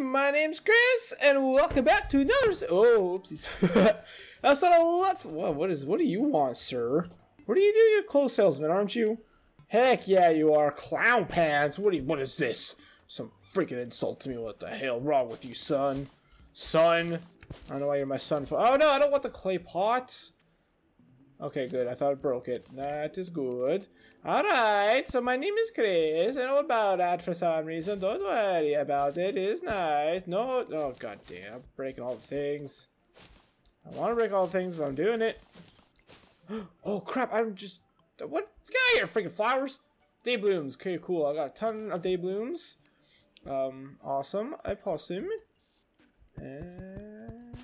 my name's Chris, and welcome back to another. Oh, oopsies. That's not a lot. What, what is? What do you want, sir? What do you do? You're a clothes salesman, aren't you? Heck yeah, you are. Clown pants. What? Do you, what is this? Some freaking insult to me. What the hell wrong with you, son? Son. I don't know why you're my son. For oh no, I don't want the clay pot. Okay, good. I thought it broke it. That is good. Alright, so my name is Chris. I know about that for some reason. Don't worry about it. It is nice. No, oh god damn. I'm breaking all the things. I want to break all the things, but I'm doing it. Oh crap, I'm just... What? Get out of here, freaking flowers! Day blooms. Okay, cool. I got a ton of day blooms. Um, awesome. A possum. And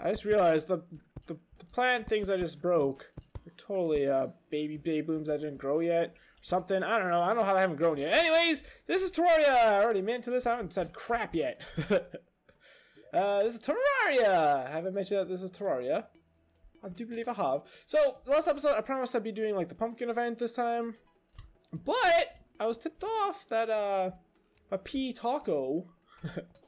I just realized the the, the plant things I just broke are totally uh, baby day blooms that didn't grow yet. Something. I don't know. I don't know how they haven't grown yet. Anyways, this is Terraria. I already meant to this. I haven't said crap yet. uh, this is Terraria. I haven't mentioned that this is Terraria. I do believe I have. So, last episode, I promised I'd be doing like the pumpkin event this time. But I was tipped off that uh, a P taco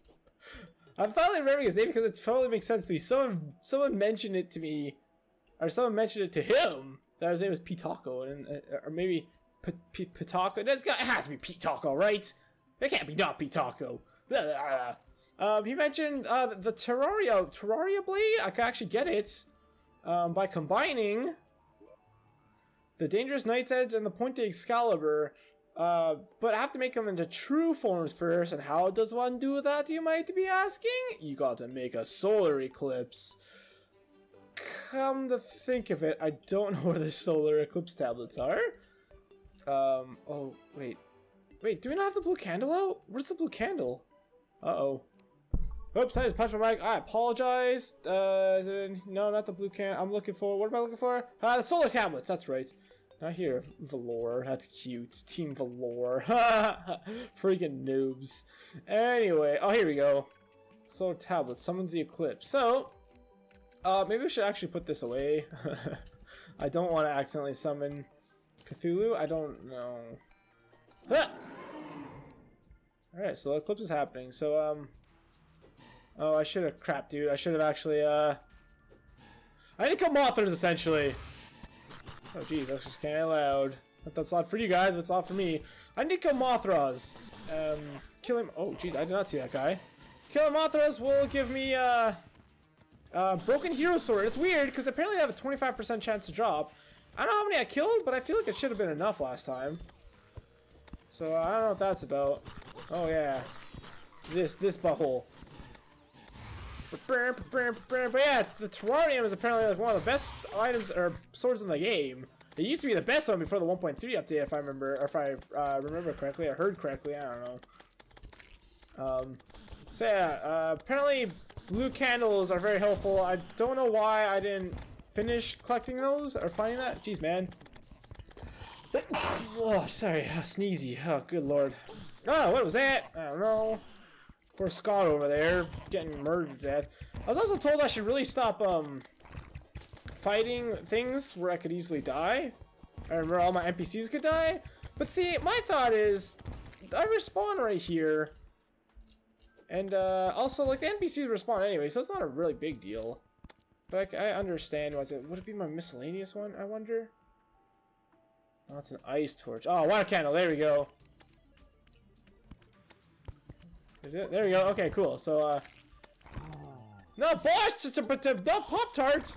I'm finally remembering his name because it totally makes sense to me. Someone someone mentioned it to me, or someone mentioned it to him that his name is Pitaco, and uh, or maybe P P Pitaco. It has to be Pitaco, right? It can't be not Pitaco. Um, he mentioned uh, the Terraria Terraria blade. I can actually get it um, by combining the Dangerous Night's Edge and the Pointed Excalibur uh, but I have to make them into true forms first, and how does one do that, you might be asking? You got to make a solar eclipse. Come to think of it, I don't know where the solar eclipse tablets are. Um, oh, wait. Wait, do we not have the blue candle out? Where's the blue candle? Uh-oh. Oops, I just punched my mic. I apologize. Uh, in? No, not the blue can. I'm looking for. What am I looking for? Uh, the solar tablets. That's right. Not here, Valor. That's cute. Team Valor. Freaking noobs. Anyway, oh, here we go. Solar tablet summons the eclipse. So, uh, maybe we should actually put this away. I don't want to accidentally summon Cthulhu. I don't know. Alright, so the eclipse is happening. So, um... Oh, I should have... Crap, dude. I should have actually, uh... I need to kill Mothras, essentially. Oh geez, that's just kinda loud. That's a lot for you guys, but it's lot for me. I need to kill Mothras. Um, kill him. Oh geez, I did not see that guy. Kill Mothras will give me uh, uh, Broken Hero Sword. It's weird because apparently I have a 25% chance to drop. I don't know how many I killed, but I feel like it should have been enough last time. So I don't know what that's about. Oh yeah, this this butthole. But yeah, the terrarium is apparently like one of the best items or swords in the game. It used to be the best one before the 1.3 update, if I remember, or if I uh, remember correctly, or heard correctly. I don't know. Um, so yeah, uh, apparently blue candles are very helpful. I don't know why I didn't finish collecting those or finding that. Jeez, man. oh, sorry, oh, sneezy. Oh, good lord. Oh, what was that? I don't know. Poor Scott over there, getting murdered to death. I was also told I should really stop, um, fighting things where I could easily die. And where all my NPCs could die. But see, my thought is, I respawn right here. And, uh, also, like, the NPCs respawn anyway, so it's not a really big deal. But I, I understand what's it. Would it be my miscellaneous one, I wonder? Oh, it's an ice torch. Oh, water candle, there we go. There we go. Okay, cool. So, uh... No, boss! No Pop-Tart!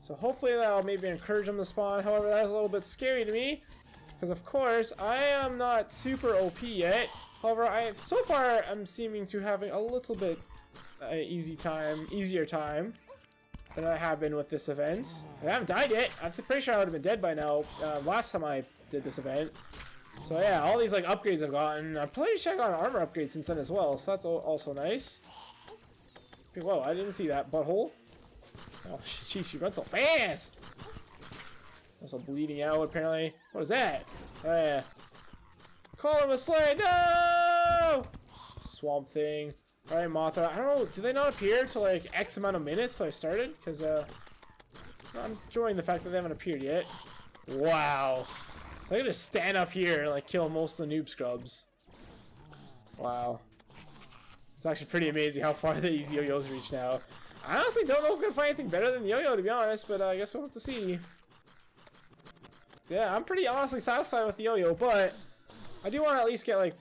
So hopefully that'll maybe encourage them to spawn. However, that's a little bit scary to me. Because, of course, I am not super OP yet. However, I so far I'm seeming to having a little bit uh, easy time, easier time than I have been with this event. I haven't died yet. I'm pretty sure I would have been dead by now uh, last time I did this event. So yeah, all these like upgrades I've gotten. I'm pretty sure I got an armor upgrade since then as well, so that's also nice. Whoa, I didn't see that butthole. Oh, jeez, she runs so fast! Also bleeding out, apparently. What is that? Oh, yeah. Call him a slay! No! Swamp thing. Alright, Mothra. I don't know, do they not appear to like X amount of minutes till I started? Because, uh, I'm enjoying the fact that they haven't appeared yet. Wow. So I can just stand up here and like kill most of the noob scrubs. Wow. It's actually pretty amazing how far these yo-yos reach now. I honestly don't know if I'm gonna find anything better than the yo-yo, to be honest, but uh, I guess we'll have to see. So yeah, I'm pretty honestly satisfied with the yo-yo, but I do want to at least get like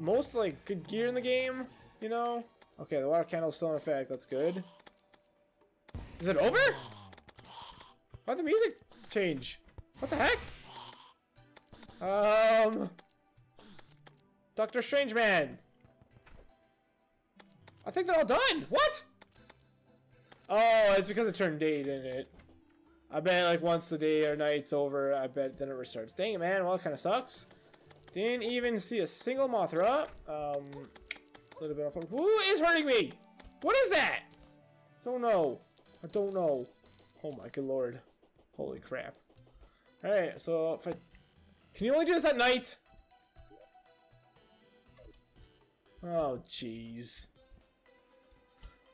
most like good gear in the game, you know? Okay, the water candle's still in effect. That's good. Is it over? Why'd the music change? What the heck? Um, Doctor Strange Man. I think they're all done. What? Oh, it's because it turned day, didn't it? I bet like once the day or night's over, I bet then it restarts. Dang it, man. Well, it kind of sucks. Didn't even see a single Mothra. Um, a little bit off. Who is hurting me? What is that? Don't know. I don't know. Oh my good lord. Holy crap. Alright, so if I... Can you only do this at night? Oh, jeez.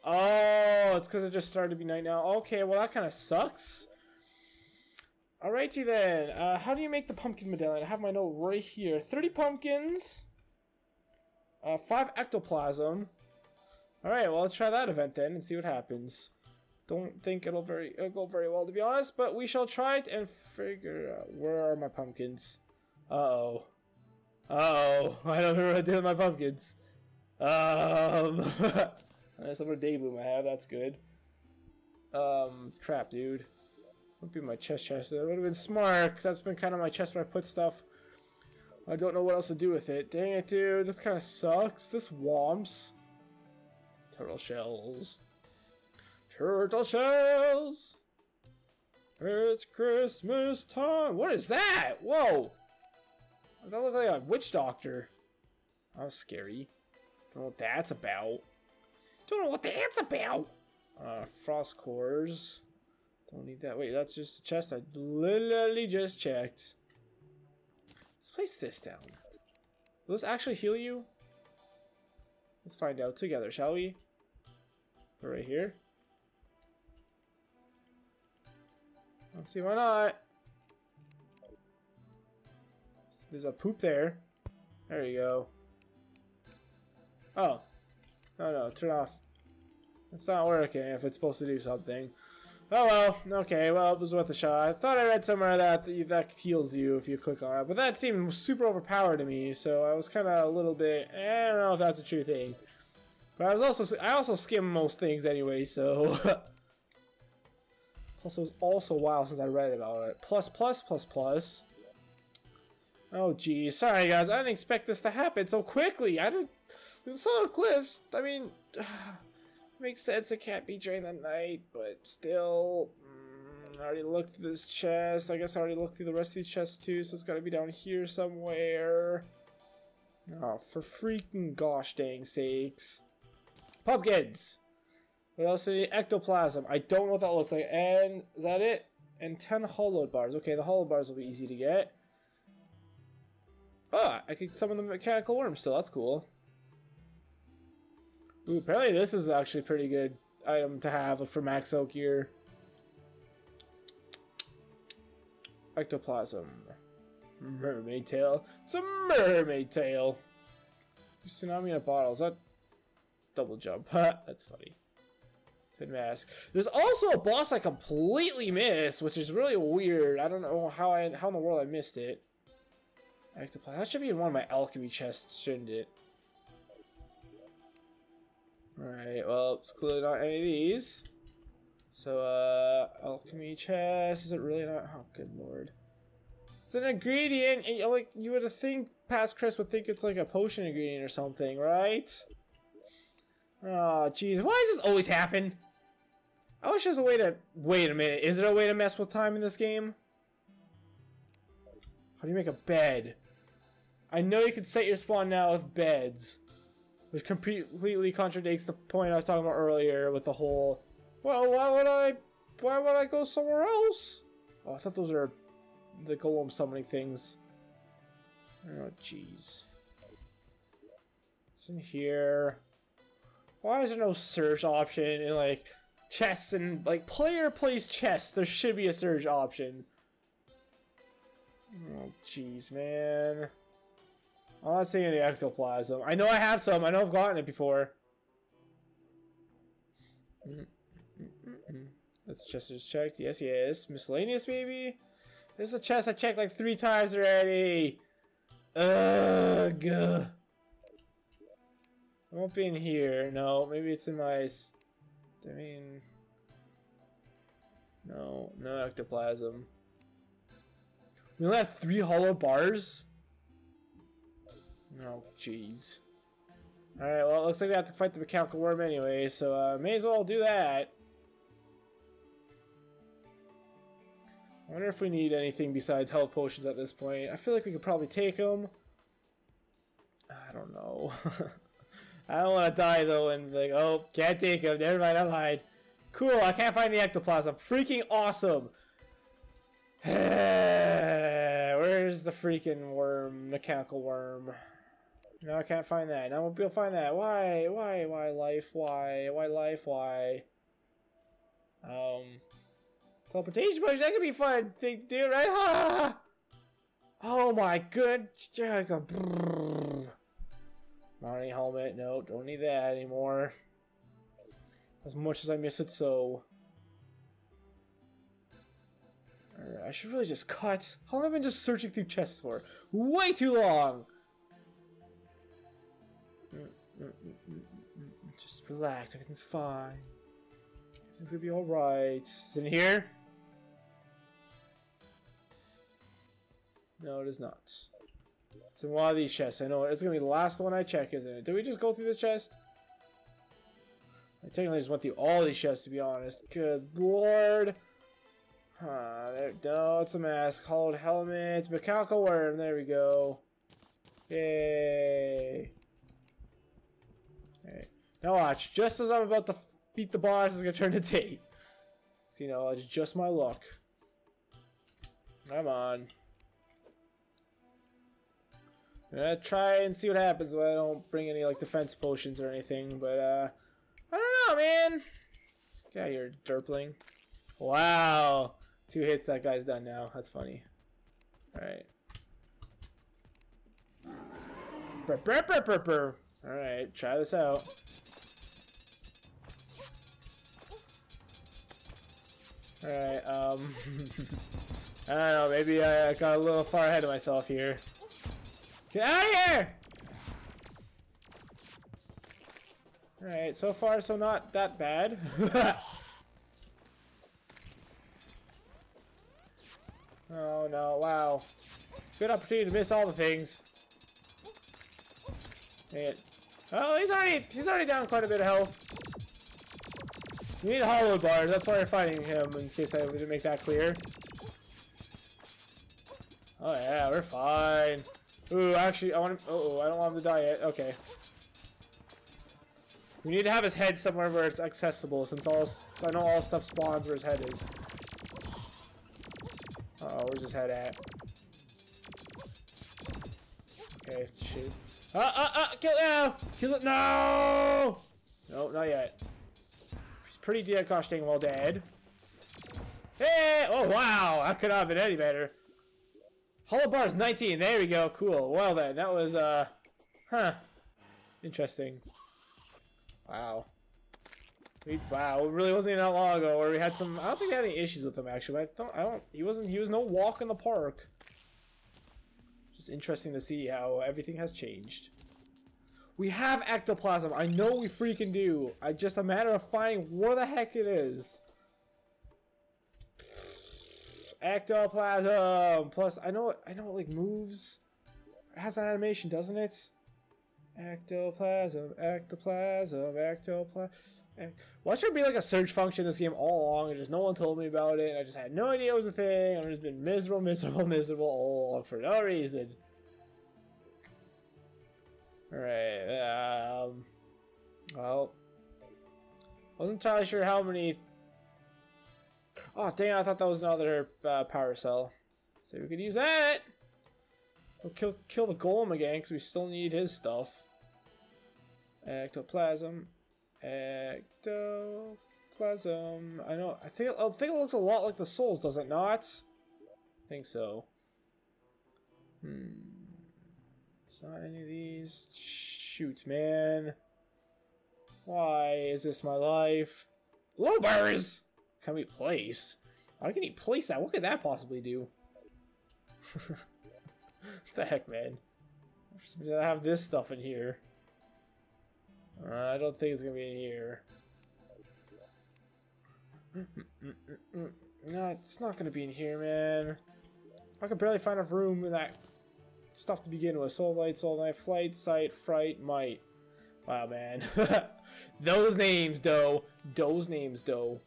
Oh, it's because it just started to be night now. Okay, well that kind of sucks. Alrighty then. Uh, how do you make the pumpkin medallion? I have my note right here. 30 pumpkins. Uh, 5 ectoplasm. Alright, well let's try that event then and see what happens. Don't think it'll very it'll go very well to be honest, but we shall try it and figure out where are my pumpkins. Uh oh. Uh oh. I don't know what to do with my pumpkins. Um That's what day bloom I have, that's good. Um crap dude. Would be my chest chest. That would have been smart, that's been kind of my chest where I put stuff. I don't know what else to do with it. Dang it, dude. This kind of sucks. This womps. Turtle shells. Turtle shells. It's Christmas time. What is that? Whoa. That looked like a witch doctor. That was scary. Don't know what that's about. Don't know what that's about. Uh, frost cores. Don't need that. Wait, that's just a chest I literally just checked. Let's place this down. Will this actually heal you? Let's find out together, shall we? Right here. Let's see, why not? There's a poop there. There you go. Oh. No, no, turn off. It's not working if it's supposed to do something. Oh well, okay, well, it was worth a shot. I thought I read somewhere that that heals you if you click on it, but that seemed super overpowered to me, so I was kind of a little bit, eh, I don't know if that's a true thing. But I was also, I also skim most things anyway, so... Also, was also a while since I read about it. Plus, plus, plus, plus. Oh, geez. Sorry, guys. I didn't expect this to happen so quickly. I didn't... The solar eclipse, I mean... makes sense it can't be during the night, but still... Mm, I already looked through this chest. I guess I already looked through the rest of these chests, too, so it's gotta be down here somewhere. Oh, for freaking gosh dang sakes. Pumpkins! What else do? Ectoplasm. I don't know what that looks like. And is that it? And 10 hollowed bars. Okay, the hollowed bars will be easy to get. Ah, I can summon the mechanical worm still. That's cool. Ooh, apparently this is actually a pretty good item to have for max out gear. Ectoplasm. Mermaid tail. It's a mermaid tail. Tsunami in a bottle. Is that double jump? That's funny. Tin mask. There's also a boss I completely missed, which is really weird. I don't know how I how in the world I missed it. Ectoplasm. That should be in one of my alchemy chests, shouldn't it? Alright, well, it's clearly not any of these. So, uh, alchemy chest, is it really not? Oh, good lord. It's an ingredient, like, you would think past Chris would think it's like a potion ingredient or something, right? Oh, jeez, why does this always happen? I wish there's a way to... Wait a minute. Is there a way to mess with time in this game? How do you make a bed? I know you can set your spawn now with beds. Which completely contradicts the point I was talking about earlier with the whole... Well, why would I... Why would I go somewhere else? Oh, I thought those are the golem summoning things. Oh, jeez. It's in here. Why is there no search option in, like, chests and like player plays chess, there should be a search option. Oh jeez, man. I'm not seeing any ectoplasm. I know I have some. I know I've gotten it before. That's chest is checked. Yes, yes. Miscellaneous, maybe? This is a chest I checked like three times already. Ugh. It won't be in here. No, maybe it's in my... I mean... No, no ectoplasm. We only have three hollow bars? Oh, jeez. Alright, well, it looks like we have to fight the mechanical worm anyway, so uh, may as well do that. I wonder if we need anything besides health potions at this point. I feel like we could probably take them. I don't know. I don't want to die though and like, oh, can't take them. Never mind, I lied. Cool, I can't find the ectoplasm. Freaking awesome. Where's the freaking worm, mechanical worm? No, I can't find that. Now we'll be able to find that. Why? Why? Why life? Why? Why life? Why? Um, teleportation potion. That could be fun thing to do, right? Ha! Oh my good. Marnie helmet. No, don't need that anymore. As much as I miss it so. I should really just cut. How long have I been just searching through chests for? Way too long! Just relax, everything's fine. Everything's gonna be alright. Is it in here? No, it is not. It's in one of these chests. I know it's gonna be the last one I check, isn't it? Did we just go through this chest? I technically just went through all these chests, to be honest. Good lord. Huh, there, no, it's a mask. Hollowed helmet. Mechanical worm. There we go. Yay. Now watch. Just as I'm about to beat the boss, it's to turn to tape. You know, it's just my luck. Come on. I'm gonna try and see what happens I don't bring any, like, defense potions or anything, but, uh... I don't know, man! Yeah, you're derpling. Wow! Two hits, that guy's done now. That's funny. Alright. Alright, try this out. Alright, um... I don't know, maybe I got a little far ahead of myself here. Get out of here! Alright, so far so not that bad. oh no, wow. Good opportunity to miss all the things. Oh, he's already he's already down quite a bit of health. We need hollow bars, that's why we're fighting him, in case I didn't make that clear. Oh yeah, we're fine. Ooh, actually, I want him. Uh oh, I don't want him to die yet. Okay. We need to have his head somewhere where it's accessible, since all so I know all stuff spawns where his head is. Uh oh, where's his head at? Okay, shoot. Ah, ah, ah! Kill it now! Kill it now! No, not yet. Pretty decosting while dead. Hey! Oh, wow! That could not have been any better. Hollow bars 19. There we go. Cool. Well then, that was, uh... Huh. Interesting. Wow. We, wow, it really wasn't even that long ago where we had some. I don't think we had any issues with him actually. I don't. I don't. He wasn't. He was no walk in the park. Just interesting to see how everything has changed. We have ectoplasm. I know we freaking do. I just a matter of finding where the heck it is. Ectoplasm. Plus, I know. I know it like moves. It has an animation, doesn't it? Ectoplasm, ectoplasm, ectoplasm. Why should there be like a search function in this game all along and just no one told me about it I just had no idea it was a thing I've just been miserable, miserable, miserable all along for no reason. Alright, I wasn't entirely sure how many... Oh, dang, I thought that was another uh, power cell. So we could use that! We'll kill, kill the golem again because we still need his stuff. Ectoplasm. Ectoplasm. I know. I think. I think it looks a lot like the souls, does it not? I think so. Hmm. It's not any of these. Shoot, man. Why is this my life? Lobers! Can we place? How can he place that? What could that possibly do? the heck, man? I have this stuff in here. Uh, I don't think it's gonna be in here. No, it's not gonna be in here, man. I can barely find enough room in that stuff to begin with. Soul Light, Soul night, Flight, Sight, Fright, Might. Wow, man. Those names, though. Those names, though.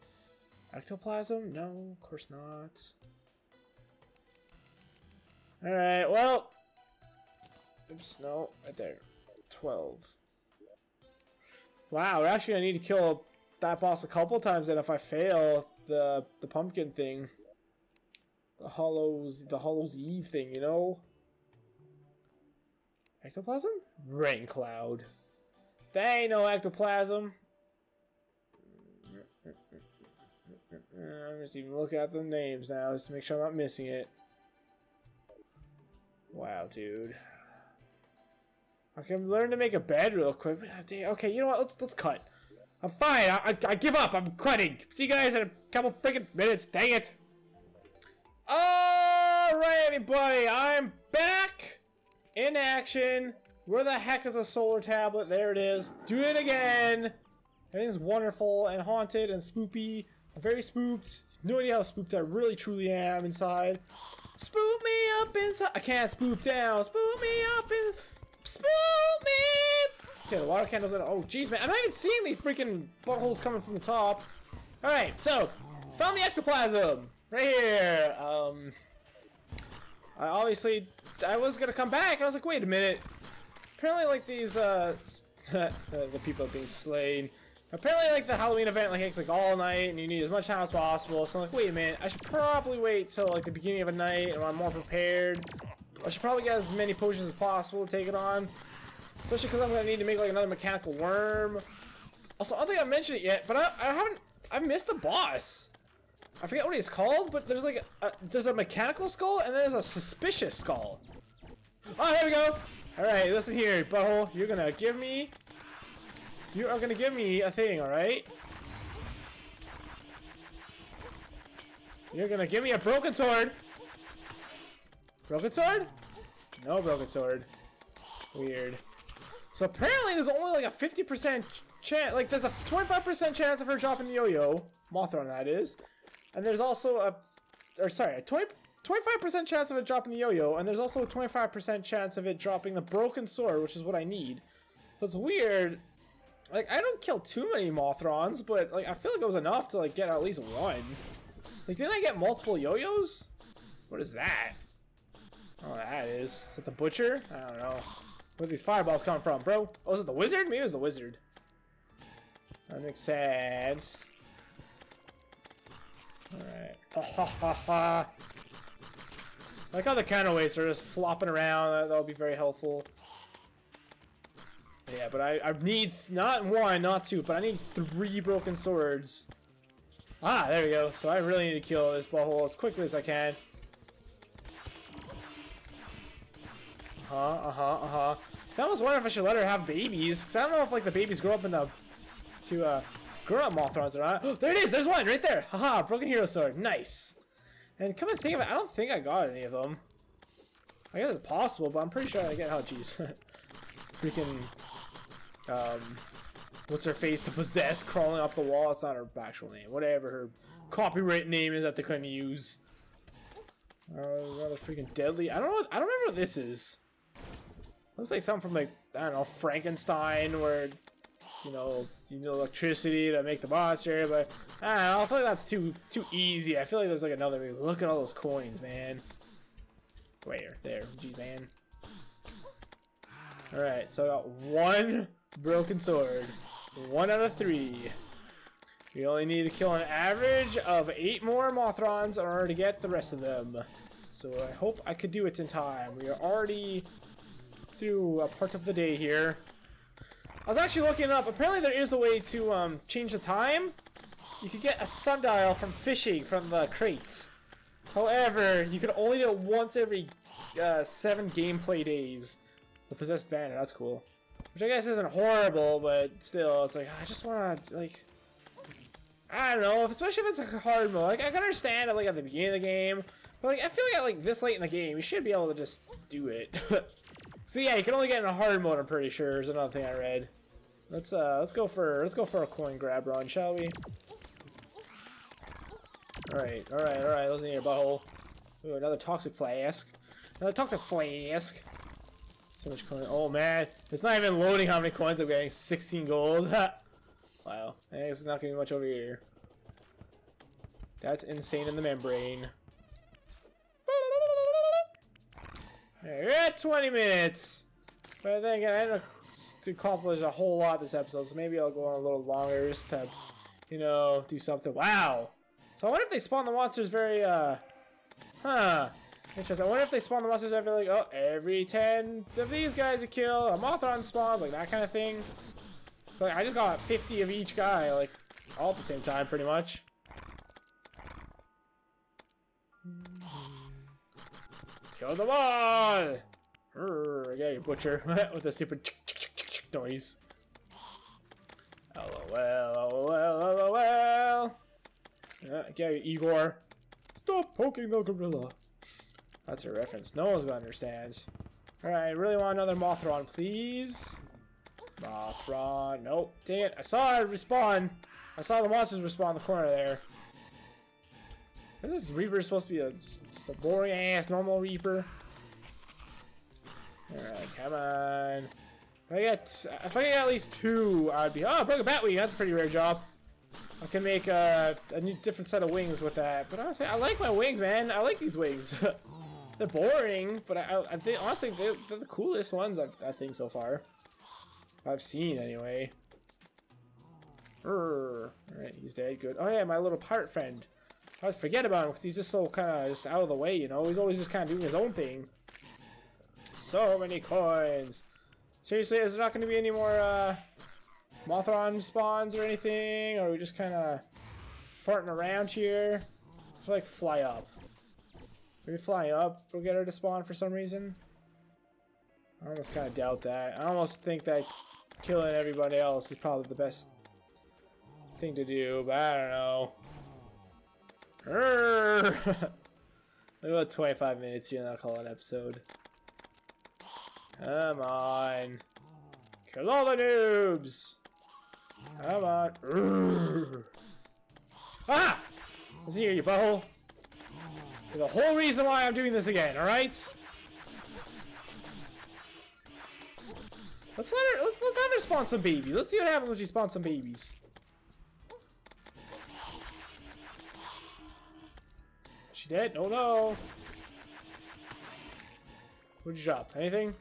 Ectoplasm? No, of course not. Alright, well. Oops, no, right there. 12. Wow, we're actually gonna need to kill that boss a couple times then if I fail the the pumpkin thing. The Hollows the Hollows Eve thing, you know? Ectoplasm? Rain cloud. There ain't no ectoplasm. I'm just even looking at the names now just to make sure I'm not missing it. Wow, dude. I can learn to make a bed real quick. Uh, okay, you know what? Let's let's cut. I'm fine. I, I, I give up. I'm quitting. See you guys in a couple freaking minutes. Dang it. Alright, everybody. I'm back in action. Where the heck is a solar tablet? There it is. Do it again. Everything's wonderful and haunted and spoopy. I'm very spooked. No idea how spooked I really truly am inside. Spook me up inside. I can't spook down. Spook me up in. Spook me. Okay, the water candles. Oh, jeez, man. I'm not even seeing these freaking buttholes coming from the top. All right, so found the ectoplasm right here. Um, I obviously I was gonna come back. I was like, wait a minute. Apparently, like these uh, the people being slain. Apparently, like the Halloween event, like takes like all night, and you need as much time as possible. So I'm like, wait a minute, I should probably wait till like the beginning of a night, and I'm more prepared. I should probably get as many potions as possible to take it on, especially because I'm gonna need to make like another mechanical worm. Also, I don't think I mentioned it yet, but I, I haven't. I missed the boss. I forget what he's called, but there's like a, there's a mechanical skull and there's a suspicious skull. Oh, here we go. All right, listen here, butthole. You're gonna give me you are gonna give me a thing, alright? You're gonna give me a broken sword! Broken sword? No broken sword. Weird. So apparently there's only like a 50% chance, like there's a 25% chance of her dropping the yo-yo. Mothron that is. And there's also a, or sorry, a 20, 25% chance of it dropping the yo-yo, and there's also a 25% chance of it dropping the broken sword, which is what I need. So it's weird like, I don't kill too many Mothrons, but, like, I feel like it was enough to, like, get at least one. Like, didn't I get multiple yo-yos? What is that? Oh, that is. Is that the Butcher? I don't know. Where these fireballs come from, bro? Oh, is it the Wizard? Maybe it was the Wizard. That makes sense. Alright. Ha ha ha ha. Like how the counterweights are just flopping around. That, that'll be very helpful. Yeah, but I, I need not one, not two, but I need three broken swords. Ah, there we go. So I really need to kill this butthole as quickly as I can. Uh-huh, uh-huh, uh-huh. I almost wonder if I should let her have babies, because I don't know if, like, the babies grow up in the... to, uh, grow up Mothrons or not. Oh, there it is! There's one! Right there! Haha, broken hero sword. Nice! And come and think of it, I don't think I got any of them. I guess it's possible, but I'm pretty sure I get... Oh, jeez. Freaking um, what's her face to possess crawling up the wall. It's not her actual name. Whatever her copyright name is that they couldn't use. Uh, rather freaking deadly. I don't know. What, I don't remember what this is. Looks like something from like I don't know Frankenstein, where you know you need electricity to make the monster. But I don't know. I feel like that's too too easy. I feel like there's like another. Maybe. Look at all those coins, man. Where there, geez, man. All right, so I got one Broken Sword. One out of three. We only need to kill an average of eight more Mothrons in order to get the rest of them. So I hope I could do it in time. We are already through a part of the day here. I was actually looking up. Apparently there is a way to um, change the time. You could get a sundial from fishing from the crates. However, you can only do it once every uh, seven gameplay days. The possessed banner, that's cool. Which I guess isn't horrible, but still, it's like, I just want to, like... I don't know, especially if it's a hard mode. Like I can understand it like at the beginning of the game, but like I feel like at like this late in the game, you should be able to just do it. so yeah, you can only get in a hard mode. I'm pretty sure is another thing I read. Let's uh let's go for let's go for a coin grab run, shall we? All right, all right, all right. Those in your butthole. Ooh, another toxic flask. Another toxic flask. So much coin. Oh man, it's not even loading how many coins I'm getting. 16 gold. wow. I guess it's not gonna be much over here. That's insane in the membrane. We're at 20 minutes. But then again, I didn't accomplish a whole lot this episode, so maybe I'll go on a little longer just to, you know, do something. Wow. So I wonder if they spawn the monsters very, uh, huh. Interesting. I wonder if they spawn the monsters every, like, oh, every 10 of these guys a kill, a Mothron spawns, like that kind of thing. So, like, I just got 50 of each guy, like, all at the same time, pretty much. Kill them all! Urgh, yeah, you butcher with a stupid noise. LOL, LOL, LOL. Yeah, okay, Igor. Stop poking the gorilla. That's a reference no one's gonna understand. Alright, I really want another Mothron, please. Mothron. Nope. Dang it. I saw it respawn. I saw the monsters respawn in the corner there. Is this Reaper supposed to be a, just, just a boring ass normal Reaper? Alright, come on. If I get if I get at least two, I'd be oh broke a bat wing, that's a pretty rare job. I can make a, a new different set of wings with that. But honestly, I like my wings, man. I like these wings. they're boring, but I, I think honestly they're, they're the coolest ones I've, I think so far. I've seen anyway. Alright, he's dead. Good. Oh yeah, my little pirate friend. I forget about him because he's just so kind of just out of the way, you know. He's always just kind of doing his own thing. So many coins. Seriously, is there not going to be any more uh, Mothron spawns or anything? Or are we just kind of farting around here? I feel like fly up. Maybe fly up will get her to spawn for some reason. I almost kind of doubt that. I almost think that killing everybody else is probably the best thing to do, but I don't know. About 25 minutes here and I'll call it an episode. Come on. Kill all the noobs! Come on. Urgh. Ah! Listen here, you butthole. You're the whole reason why I'm doing this again, alright? Let's let her let's let's have her spawn some babies. Let's see what happens when she spawns some babies. She dead? Oh no. What'd you drop? Anything?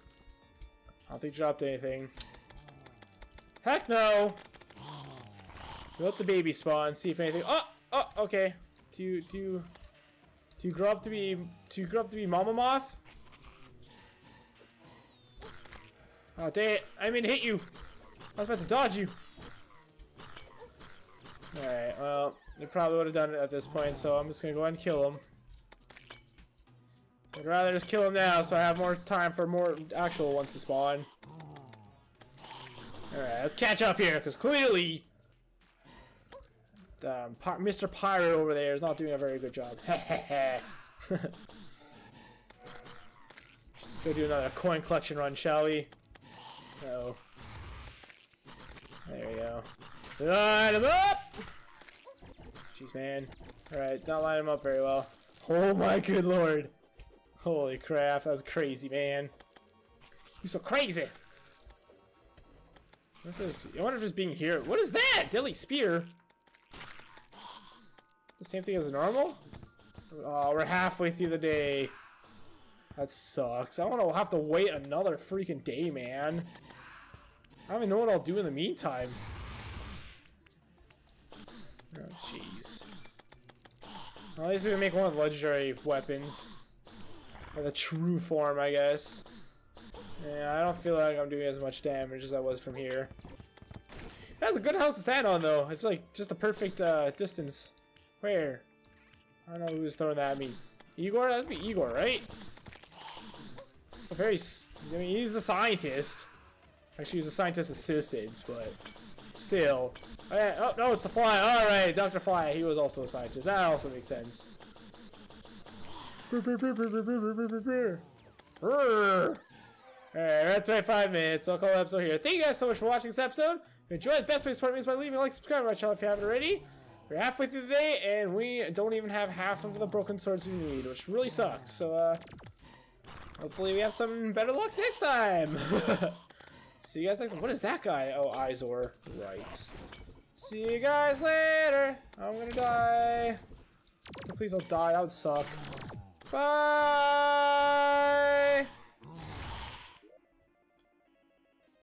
I don't think you dropped anything. Heck no! Let the baby spawn, see if anything. Oh, oh, okay. Do you do you do you grow up to be do you grow up to be Mama Moth? Oh dang it! I mean hit you. I was about to dodge you. All right. Well, they probably would have done it at this point, so I'm just gonna go ahead and kill him. I'd rather just kill him now, so I have more time for more actual ones to spawn. Alright, let's catch up here, because clearly... Um, Mr. Pirate over there is not doing a very good job. let's go do another coin collection run, shall we? Oh. There we go. Line him up! Jeez, man. Alright, not line him up very well. Oh my good lord. Holy crap, that was crazy, man. You're so crazy! I wonder if it's being here. What is that? Deadly spear? The same thing as normal? Oh, we're halfway through the day. That sucks. I want to have to wait another freaking day, man. I don't even know what I'll do in the meantime. Oh, jeez. At least we can make one of the legendary weapons. The true form, I guess. Yeah, I don't feel like I'm doing as much damage as I was from here. That's a good house to stand on, though. It's like just the perfect uh, distance. Where? I don't know who's throwing that at me. Igor? That'd be Igor, right? It's a very... I mean, he's the scientist. Actually, he's a scientist assistant, but... Still. Okay, oh, no, it's the fly. Alright, Dr. Fly. He was also a scientist. That also makes sense. Alright, we're at 25 minutes. So I'll call the episode here. Thank you guys so much for watching this episode. Enjoyed, the best way to support me is by leaving a like, subscribe my channel if you haven't already. We're halfway through the day, and we don't even have half of the broken swords we need, which really sucks. So, uh, hopefully we have some better luck next time. See you guys next time. What is that guy? Oh, Izor. Right. See you guys later. I'm gonna die. Please don't die. That would suck. Bye.